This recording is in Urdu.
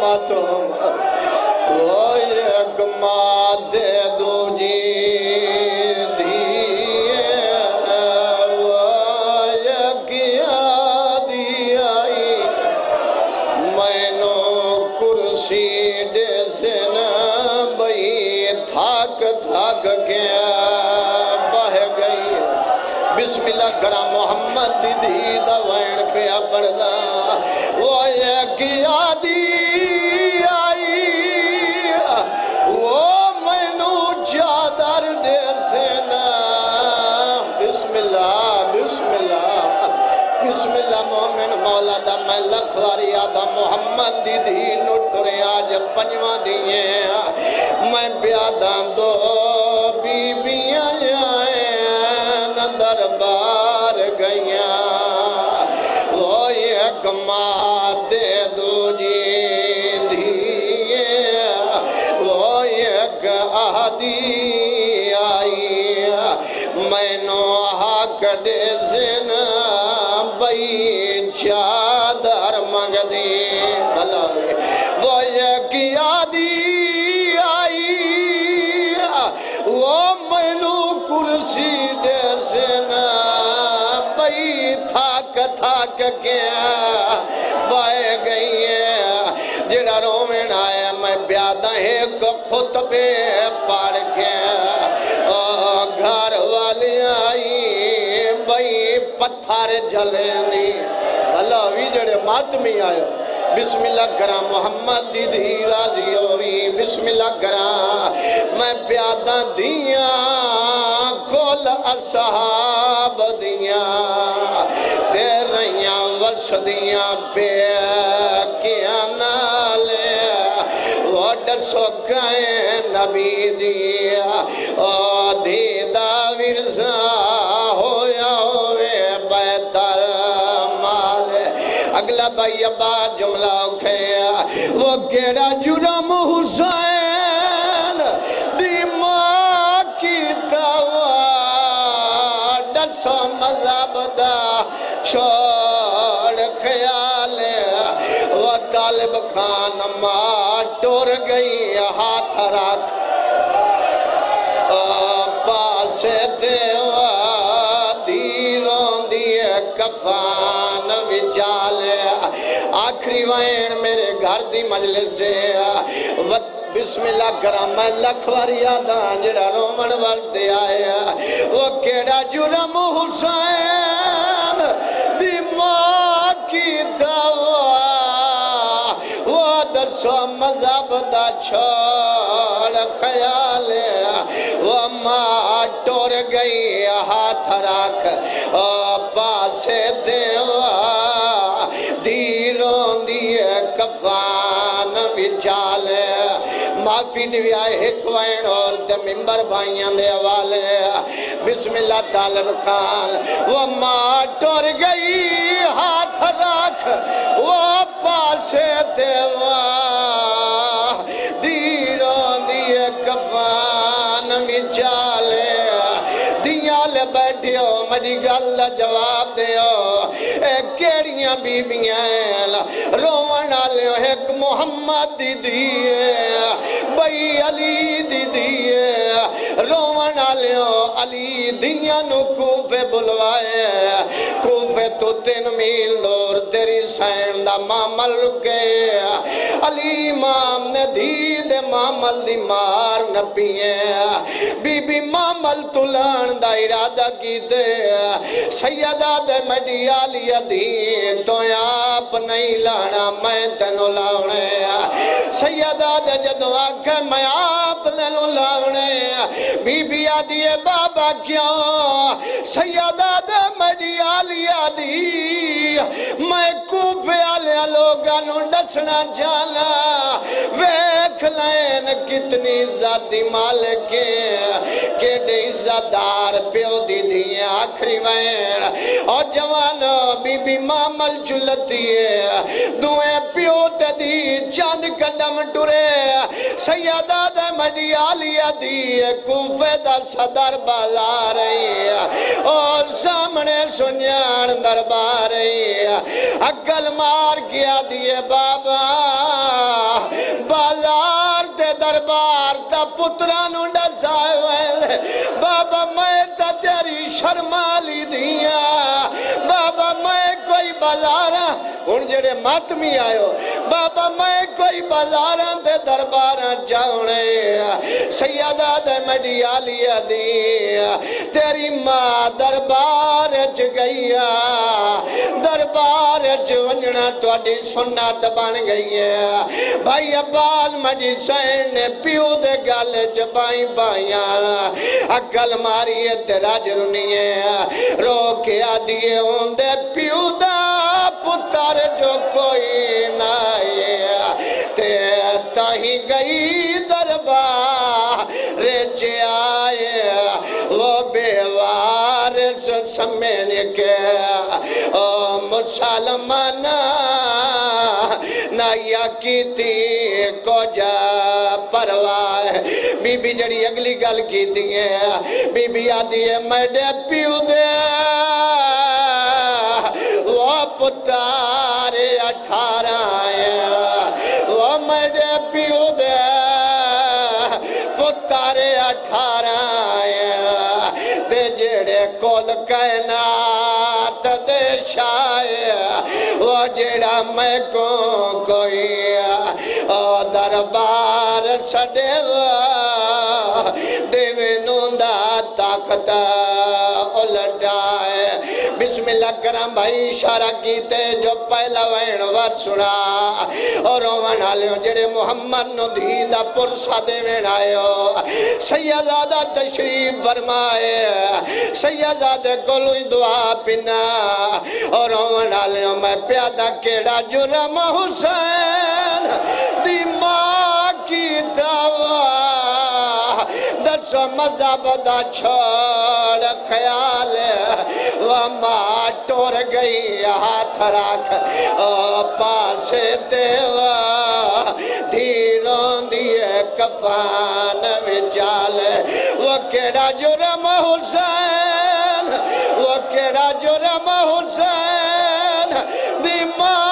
ماتم. وہ یک دو جی آئی. گیا گئی. بسم اللہ کرا محمد دی دی دوائن پہ اپڑنا وہ ایک یادی میں لکھواری آدھا محمد دی دی نٹرے آج پنجوہ دیئے میں پیادہ دو بی بیاں جائیں دربار گئیاں۔ وہ ایک مات دو جی دیئے وہ ایک آدھی ایک آدھی آئی۔ وہ میں کرسی دے سن بئی تھاک تھاک گیا بائے گئی ہے جڑا رومن آیا، میں پیادہ ایک خطبے پاڑ کے گھر والی آئی بئی پتھر جلنی بھلا بھی جڑے ماتمی آیا بسم اللہ کرا محمد دی دی راضی۔ ہوئی بسم اللہ کرا، میں پیادہ دیاں، کول اصحاب دیاں، تیریاں وسدیاں پہ نالے وہ ڈسو گئے نبی دیا او دیدہ ورزا ہویا ہوئے بیت المال۔ اگلا بھائی ابا، جملہ کھیا وہ کیڑا جرم حسین دی ماں کی دوا ڈسو مذہب دا چھوڑ خیال وہ طالب خان ماں ٹور گئی ہاتھ رکھ۔ پاس دیوا دیروں دیئے کفان آخری وائن میرے گھر دی مجلس سے بسم اللہ کرام میں لکھواری آدھان جڑا رومن والدے آیا۔ وہ کیڑا جرم حسین دی ماں کی دوا وہ دسو مذہب دا چھوڑ خیال وہ ماں ٹور گئی، ہاتھ رکھ پاس دیوا۔ معافی نوی آئے ایک وائن اور دے ممبر بھائیاں دے حوالے۔ بسم اللہ طالب خان وہ ماں ٹور گئی، ہاتھ رکھ۔ وہ پاس دیوا دیروں دیئے کفان وچالے دیال بیٹھے ہو مجھے گل جواب دے ہو اے کیڑیاں بی بیاں روان آلے ایک محمد دی دیئے۔ علی دی دیئے رومن آلے علی دیاں نو کوفے بلوائے۔ کوفے تو تین میل دور، تیری سائیں دا معمل رکے علی امام نے دی دے معمل دی مار نپیے بی بی معمل تلان دا ارادہ کی دے سیدہ دے مڈی آلی دین تو آپ نہیں لانا، میں تینو لاؤنے سیدہ دے جدو آکھے، میں آپ لینو لاؤنے بی بی آدھیے بابا کیوں سیدہ دے مڈی آلی دی میں کوپے آلیا لوگاں نو ڈسنا جانا ویکھ لین کتنی ذاتی مالکیں دار پیو دی دی آخری وین اور جوان بی بی مامل جلتی ہے دوئے پیو دی دی چاند قدم ٹرے سیادہ دے مڈی آلیا دی کوفے دا صدر بالا رہی ہے اور سامنے سنیان دربا رہی ہے اکل مار گیا دی بابا بالار تے دربار تا پترانو ڈا شرمالی دیا۔ بابا، میں کوئی بازارا ان جڑے ماتمی آئے بابا، میں کوئی بازارا دے دربارا جاؤنے سیدہ دے مڈی آلیا دیا تیری ماں دربار چ گئیا دربار چ توڑی سنت بن گئی ہے بھائی عباس مڈی سین نے پیو دے گل چ بائیں بائیاں اکل ماری تیرا جرنی ہے رو کے آدھیے ہوں دے پیو دا پتر جو کوئی نائے تے تاہی گئی دربار رچ آئے وہ بے وارس سمین کے او مسلمان نایا کی تی کو جا پرواہ بی بی جڑی اگلی گل کی تی ہے بی بی آدھی ہے میڈے پیو دے وہ پتار اٹھارہ ہے وہ میڈے پیو دے پتار اٹھارہ ہے تے جڑے کول کائنات جڑا میں کو کوئی او دربار سڑے دیوے دیوے نوندا طاقت کرم بھائی اشارہ کیتے جو پہلا وین وات سنا اور روان آلیوں جڑے محمد نو دیدہ پرسا دے وین آئے سیدادہ تشریف فرمائے سیدادہ کلوئی دعا پنا اور روان آلیوں میں پیادہ کیڑا جرم حسین دی کی دعویٰ دس مذہب دا چھوڑ خیال وہ ماں ٹور گئی، ہاتھ راکھ پاس دیوا، دھیروں دیئے کپان وچال وہ کیڑا جرم حسین، وہ کیڑا جرم حسین دیمان